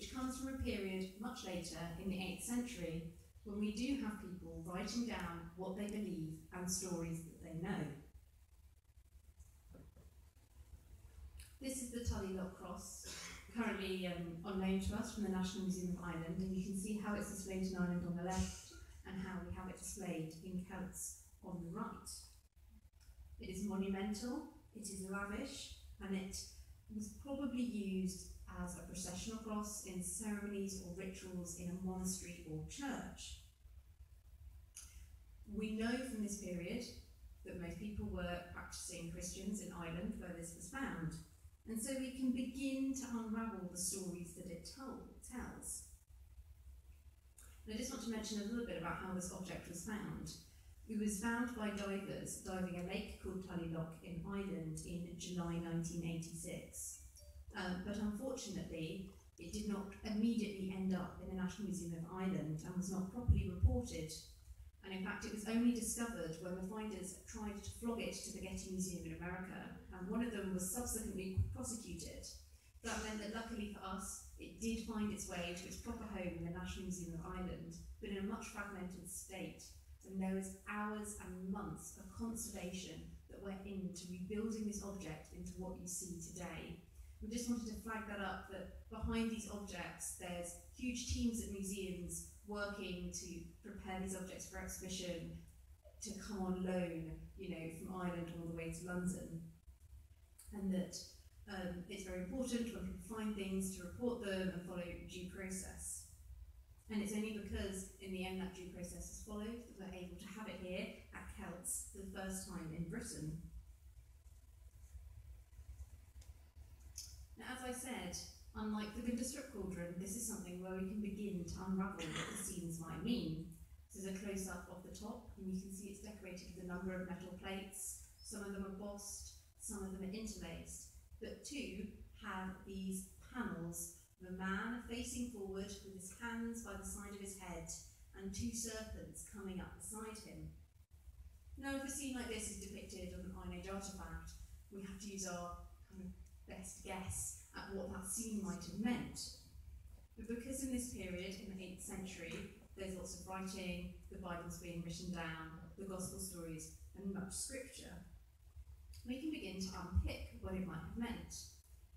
which comes from a period much later in the 8th century when we do have people writing down what they believe and stories that they know. This is the Tully Lough Cross, currently um, on loan to us from the National Museum of Ireland, and you can see how it's displayed in Ireland on the left and how we have it displayed in Celts on the right. It is monumental, it is lavish, and it was probably used as a processional cross in ceremonies or rituals in a monastery or church. We know from this period that most people were practicing Christians in Ireland where this was found, and so we can begin to unravel the stories that it told, tells. And I just want to mention a little bit about how this object was found. It was found by divers diving a lake called Tully Lough in Ireland in July 1986. Um, but unfortunately, it did not immediately end up in the National Museum of Ireland and was not properly reported. And in fact, it was only discovered when the finders tried to flog it to the Getty Museum in America, and one of them was subsequently prosecuted. That meant that luckily for us, it did find its way to its proper home in the National Museum of Ireland, but in a much fragmented state. And there was hours and months of conservation that went into rebuilding this object into what you see today. We just wanted to flag that up, that behind these objects, there's huge teams at museums working to prepare these objects for exhibition, to come on loan, you know, from Ireland all the way to London. And that um, it's very important when people find things to report them and follow due process. And it's only because, in the end, that due process is followed that we're able to have it here at Celts for the first time in Britain. Now, as I said, unlike the Gundestrup Cauldron, this is something where we can begin to unravel what the scenes might mean. This is a close-up of the top, and you can see it's decorated with a number of metal plates. Some of them are bossed, some of them are interlaced, but two have these panels of a man facing forward with his hands by the side of his head and two serpents coming up beside him. Now, if a scene like this is depicted on an Iron Age artefact, we have to use our kind of best guess at what that scene might have meant. But because in this period, in the 8th century, there's lots of writing, the Bible's being written down, the Gospel stories, and much scripture, we can begin to unpick what it might have meant.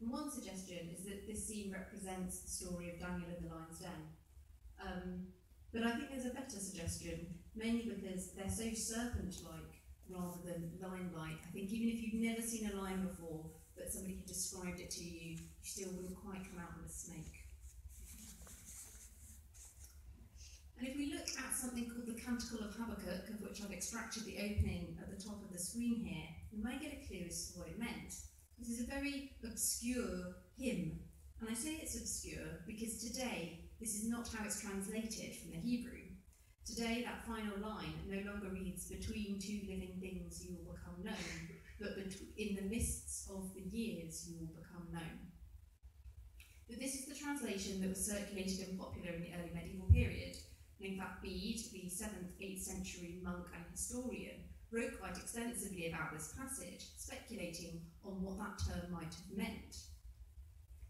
And one suggestion is that this scene represents the story of Daniel in the lion's den. Um, but I think there's a better suggestion, mainly because they're so serpent-like rather than lion-like. I think even if you've never seen a lion before, but somebody had described it to you, you still wouldn't quite come out with a snake. And if we look at something called the Canticle of Habakkuk, of which I've extracted the opening at the top of the screen here, we might get a clue as to what it meant. This is a very obscure hymn. And I say it's obscure because today this is not how it's translated from the Hebrew. Today, that final line no longer reads, Between two living things you will become known, but in the mists of the years you will become known. But this is the translation that was circulated and popular in the early medieval period. And in fact, Bede, the 7th, 8th century monk and historian, wrote quite extensively about this passage, speculating on what that term might have meant.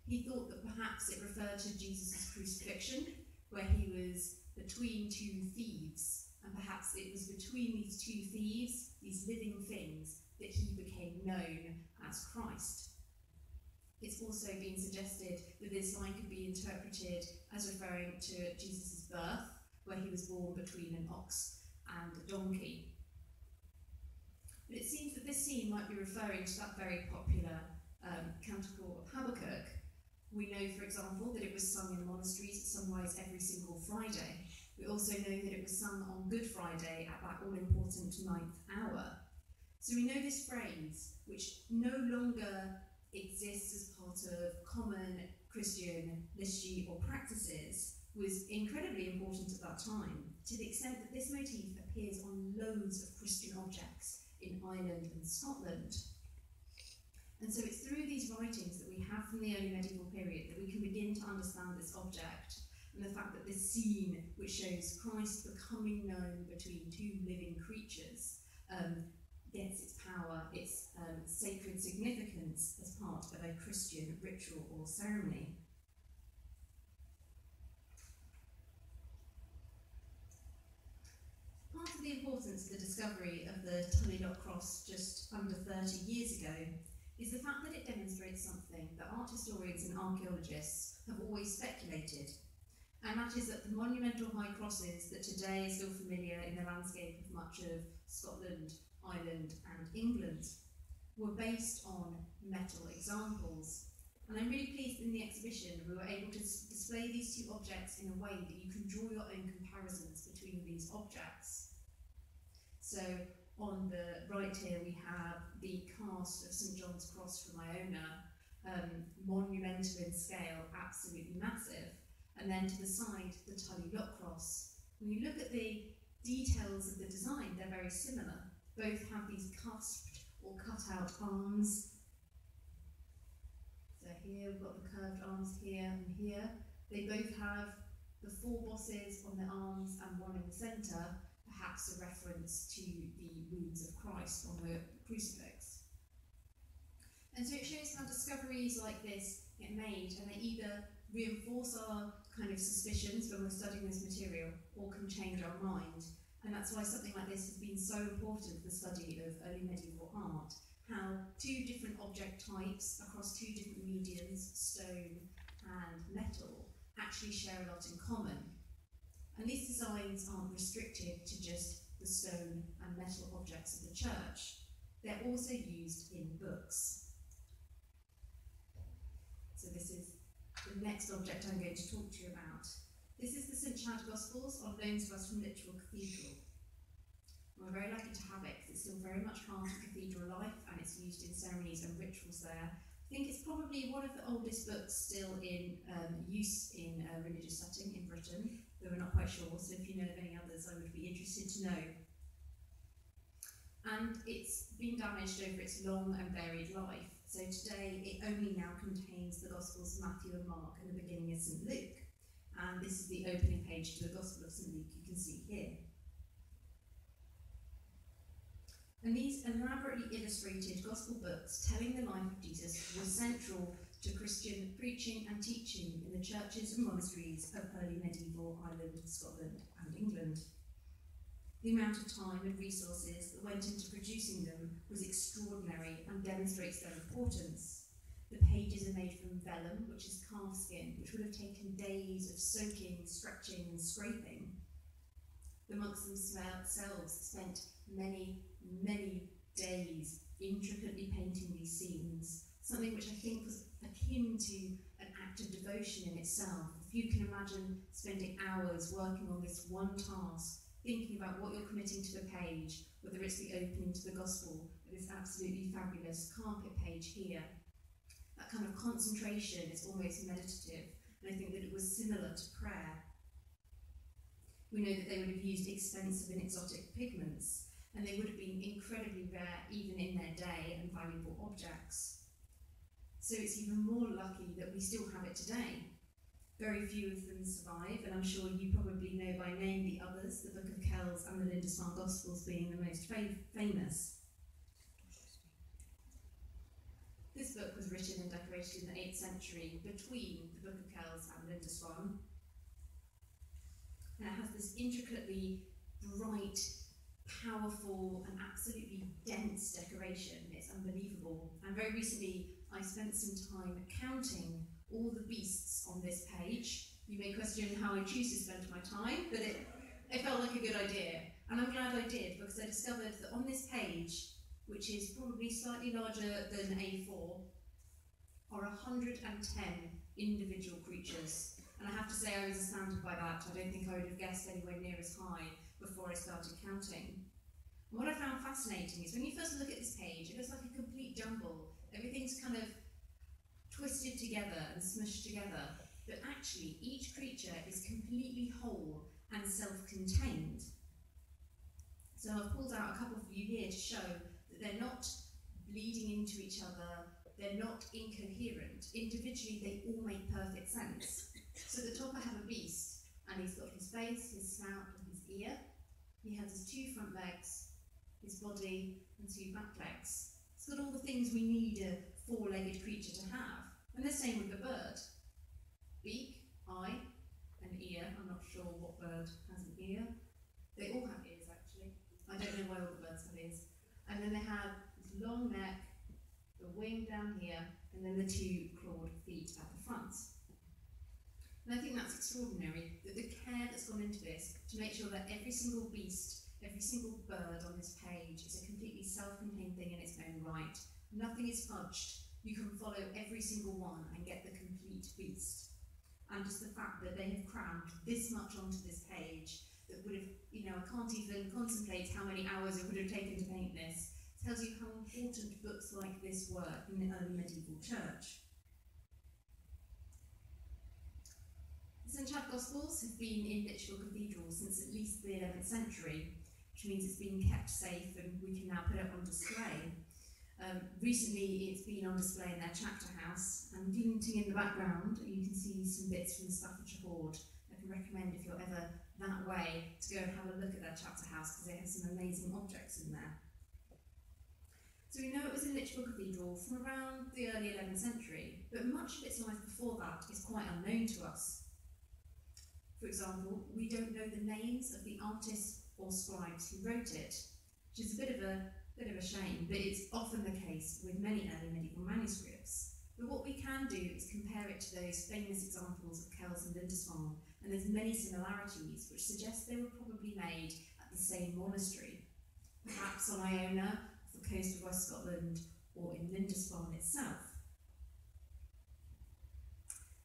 He thought that perhaps it referred to Jesus' crucifixion, where he was between two thieves, and perhaps it was between these two thieves, these living things, that he became known as Christ. It's also been suggested that this line could be interpreted as referring to Jesus' birth, where he was born between an ox and a donkey. But it seems that this scene might be referring to that very popular um, canticle of Habakkuk. We know, for example, that it was sung in monasteries at sunrise every single Friday. We also know that it was sung on Good Friday at that all important ninth hour. So we know this phrase, which no longer exists as part of common Christian liturgy or practices, was incredibly important at that time, to the extent that this motif appears on loads of Christian objects in Ireland and Scotland. And so it's through these writings that we have from the early medieval period that we can begin to understand this object and the fact that this scene, which shows Christ becoming known between two living creatures, um, gets its power, its um, sacred significance as part of a Christian ritual or ceremony. Part of the importance of the discovery of the Tully Lough cross just under 30 years ago is the fact that it demonstrates something that art historians and archaeologists have always speculated, and that is that the monumental high crosses that today are still familiar in the landscape of much of Scotland Ireland, and England were based on metal examples. And I'm really pleased in the exhibition we were able to display these two objects in a way that you can draw your own comparisons between these objects. So on the right here we have the cast of St John's Cross from Iona, um, monumental in scale, absolutely massive. And then to the side, the Tully Lough Cross. When you look at the details of the design, they're very similar. Both have these cusped or cut out arms. So here we've got the curved arms here and here. They both have the four bosses on the arms and one in the centre, perhaps a reference to the wounds of Christ on the crucifix. And so it shows how discoveries like this get made and they either reinforce our kind of suspicions when we're studying this material or can change our mind. And that's why something like this has been so important for the study of early medieval art. How two different object types across two different mediums, stone and metal, actually share a lot in common. And these designs aren't restricted to just the stone and metal objects of the church. They're also used in books. So this is the next object I'm going to talk to you about. This is the St Chad Gospels on loan to us from Lichfield Cathedral. we're very lucky to have it because it's still very much part of cathedral life and it's used in ceremonies and rituals there. I think it's probably one of the oldest books still in um, use in a religious setting in Britain though we're not quite sure, so if you know of any others, I would be interested to know. And it's been damaged over its long and varied life, so today it only now contains the Gospels of Matthew and Mark and the beginning of St Luke. And this is the opening page to the Gospel of St Luke you can see here. And these elaborately illustrated Gospel books telling the life of Jesus were central to Christian preaching and teaching in the churches and monasteries of early medieval Ireland, Scotland, and England. The amount of time and resources that went into producing them was extraordinary and demonstrates their importance. The pages are made from vellum, which is calf skin, which would have taken days of soaking, stretching, and scraping. The monks themselves spent many, many days intricately painting these scenes, something which I think was akin to an act of devotion in itself. If you can imagine spending hours working on this one task, thinking about what you're committing to the page, whether it's the opening to the gospel, this absolutely fabulous carpet page here, that kind of concentration is almost meditative. And I think that it was similar to prayer. We know that they would have used expensive and exotic pigments, and they would have been incredibly rare even in their day and valuable objects. So it's even more lucky that we still have it today. Very few of them survive, and I'm sure you probably know by name the others, the Book of Kells and the Lindisfarne Gospels being the most famous. This book was written and decorated in the 8th century between the Book of Kells and Lindisfarne. And it has this intricately bright, powerful, and absolutely dense decoration. It's unbelievable. And very recently, I spent some time counting all the beasts on this page. You may question how I choose to spend my time, but it, it felt like a good idea. And I'm glad I did because I discovered that on this page, which is probably slightly larger than A4, are 110 individual creatures. And I have to say I was astounded by that. I don't think I would have guessed anywhere near as high before I started counting. And what I found fascinating is when you first look at this page, it looks like a complete jumble Everything's kind of twisted together and smushed together. But actually, each creature is completely whole and self-contained. So I've pulled out a couple for you here to show they're not bleeding into each other, they're not incoherent. Individually, they all make perfect sense. So the top I have a beast, and he's got his face, his snout, and his ear. He has his two front legs, his body, and two back legs. It's got all the things we need a four-legged creature to have. And the same with the bird. Beak, eye, and ear. I'm not sure what bird has an ear. They all have ears, actually. Then they have this long neck, the wing down here, and then the two clawed feet at the front. And I think that's extraordinary, that the care that's gone into this to make sure that every single beast, every single bird on this page is a completely self-contained thing in its own right. Nothing is fudged. You can follow every single one and get the complete beast. And just the fact that they have crammed this much onto this page that would have, you know, I can't even contemplate how many hours it would have taken to paint this, tells you how important books like this were in the early medieval church. The St Chad Gospels have been in Lichfield Cathedral since at least the 11th century, which means it's been kept safe and we can now put it on display. Um, recently, it's been on display in their chapter house, and glinting in the background, you can see some bits from the Staffordshire Hoard. I can recommend if you're ever that way to go and have a look at their chapter house because they have some amazing objects in there. So we know it was in Lichfield Cathedral from around the early 11th century, but much of its life before that is quite unknown to us. For example, we don't know the names of the artists or scribes who wrote it, which is a bit of a bit of a shame, but it's often the case with many early medieval manuscripts. But what we can do is compare it to those famous examples of Kells and Lindisfarne, and there's many similarities which suggest they were probably made at the same monastery, perhaps on Iona, off the coast of West Scotland, or in Lindisfarne itself.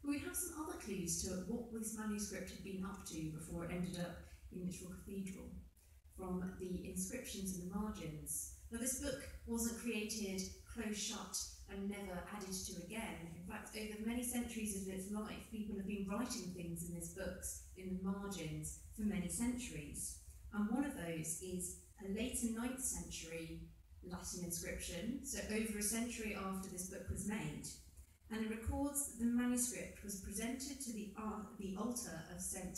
But we have some other clues to what this manuscript had been up to before it ended up in Lichfield Cathedral, from the inscriptions in the margins. Now this book wasn't created close shut and never added to again. In fact, over many centuries of its life, people have been writing things in this book in the margins for many centuries. And one of those is a later 9th century Latin inscription, so over a century after this book was made. And it records that the manuscript was presented to the, uh, the altar of St.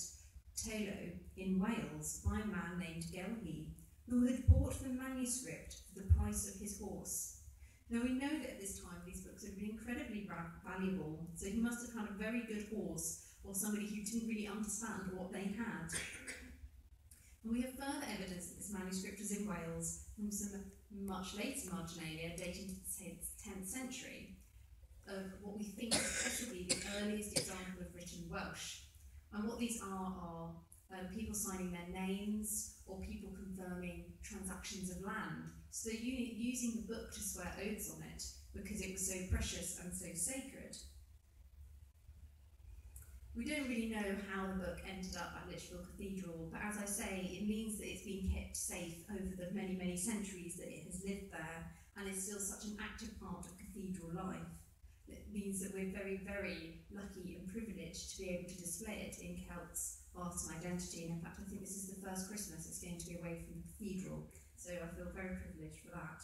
Teilo in Wales by a man named Gelhi, who had bought the manuscript for the price of his horse. Now we know that at this time these books had been incredibly valuable, so he must have had a very good horse or somebody who didn't really understand what they had. And we have further evidence that this manuscript was in Wales from some much later marginalia dating to the 10th century of what we think is possibly the earliest example of written Welsh. And what these are are um, people signing their names or people confirming transactions of land. So they're using the book to swear oaths on it because it was so precious and so sacred. We don't really know how the book ended up at Lichfield Cathedral, but as I say, it means that it's been kept safe over the many, many centuries that it has lived there and is still such an active part of cathedral life. It means that we're very, very lucky and privileged to be able to display it in Celts art and identity. And in fact, I think this is the first Christmas it's going to be away from the cathedral. So I feel very privileged for that.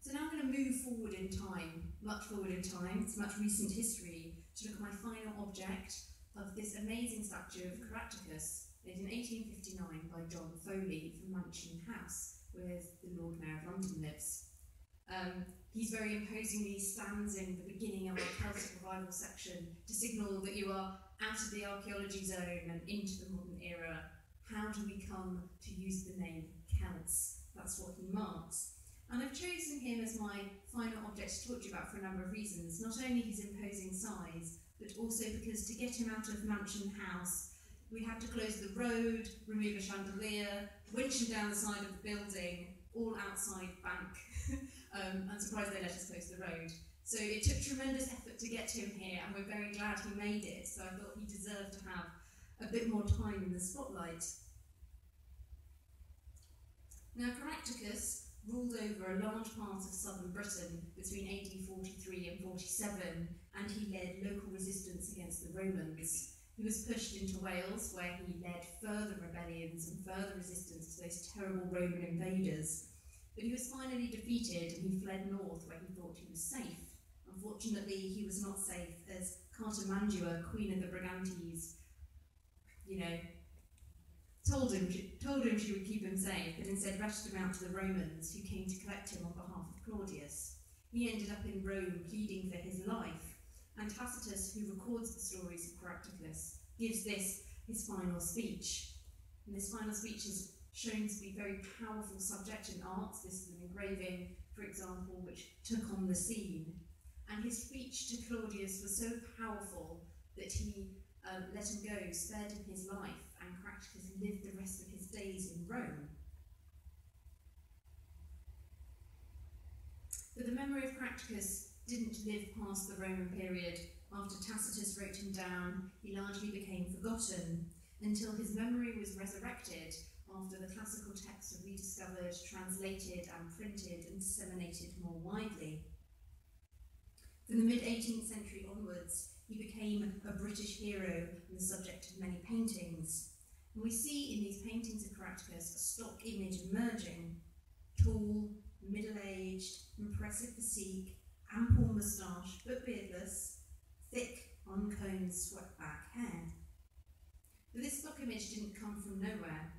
So now I'm going to move forward in time, much forward in time, to much recent history, to look at my final object of this amazing statue of Caractacus, made in 1859 by John Foley from Mansion House, where the Lord Mayor of London lives. Um, he's very imposingly stands in the beginning of our Celtic revival section to signal that you are out of the archaeology zone and into the modern era, how do we come to use the name Celts? That's what he marks. And I've chosen him as my final object to talk to you about for a number of reasons. Not only his imposing size, but also because to get him out of Mansion House, we had to close the road, remove a chandelier, winch him down the side of the building, all outside bank. um, I'm surprised they let us close the road. So it took tremendous effort to get him here, and we're very glad he made it. So I thought he deserved to have a bit more time in the spotlight. Now, Caractacus ruled over a large part of southern Britain between AD 43 and 47, and he led local resistance against the Romans. He was pushed into Wales, where he led further rebellions and further resistance to those terrible Roman invaders. But he was finally defeated and he fled north, where he thought he was safe. Unfortunately, he was not safe as Cartimandua, queen of the Brigantes, you know, told him, told him she would keep him safe, but instead rushed him out to the Romans, who came to collect him on behalf of Claudius. He ended up in Rome pleading for his life, and Tacitus, who records the stories of Caractacus, gives this his final speech. And this final speech is shown to be very powerful subject in art. This is an engraving, for example, which took on the scene. And his speech to Claudius was so powerful that he um, let him go, spared him his life, and Caractacus lived the rest of his days in Rome. But the memory of Caractacus didn't live past the Roman period. After Tacitus wrote him down, he largely became forgotten until his memory was resurrected after the classical texts were rediscovered, translated, and printed and disseminated more widely. From the mid 18th century onwards, he became a British hero and the subject of many paintings. And we see in these paintings of Caractacus a stock image emerging tall, middle aged, impressive physique, ample moustache but beardless, thick, uncombed, swept back hair. But this stock image didn't come from nowhere.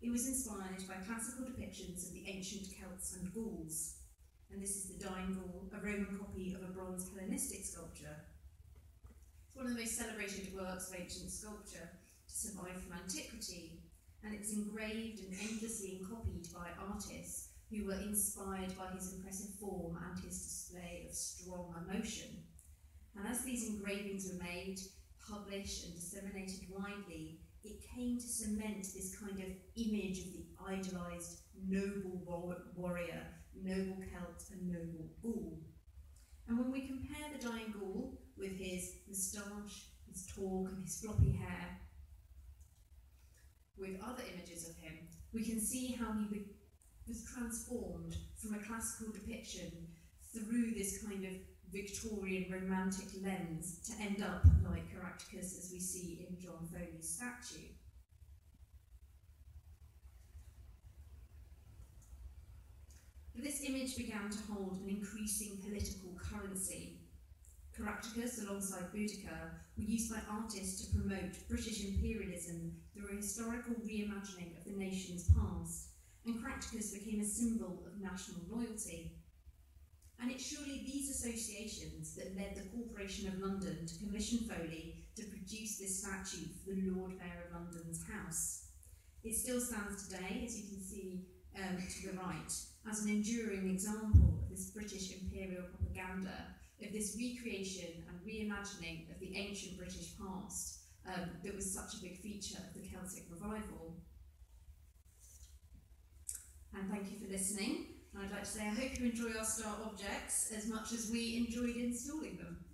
It was inspired by classical depictions of the ancient Celts and Gauls. And this is the Dying Gaul, a Roman copy of a bronze Hellenistic sculpture one of the most celebrated works of ancient sculpture to survive from antiquity, and it's engraved and endlessly copied by artists who were inspired by his impressive form and his display of strong emotion. And as these engravings were made, published, and disseminated widely, it came to cement this kind of image of the idolised noble warrior, noble Celt, and noble Gaul. And when we compare the dying Gaul with his moustache, his torc, and his floppy hair, with other images of him, we can see how he was transformed from a classical depiction through this kind of Victorian romantic lens to end up like Caractacus as we see in John Foley's statue. But this image began to hold an increasing political currency Caractacus alongside Boudicca were used by artists to promote British imperialism through a historical reimagining of the nation's past, and Caractacus became a symbol of national loyalty. And it's surely these associations that led the Corporation of London to commission Foley to produce this statue for the Lord Mayor of London's house. It still stands today, as you can see um, to the right, as an enduring example of this British imperial propaganda of this recreation and reimagining of the ancient British past um, that was such a big feature of the Celtic revival. And thank you for listening. And I'd like to say I hope you enjoy our star objects as much as we enjoyed installing them.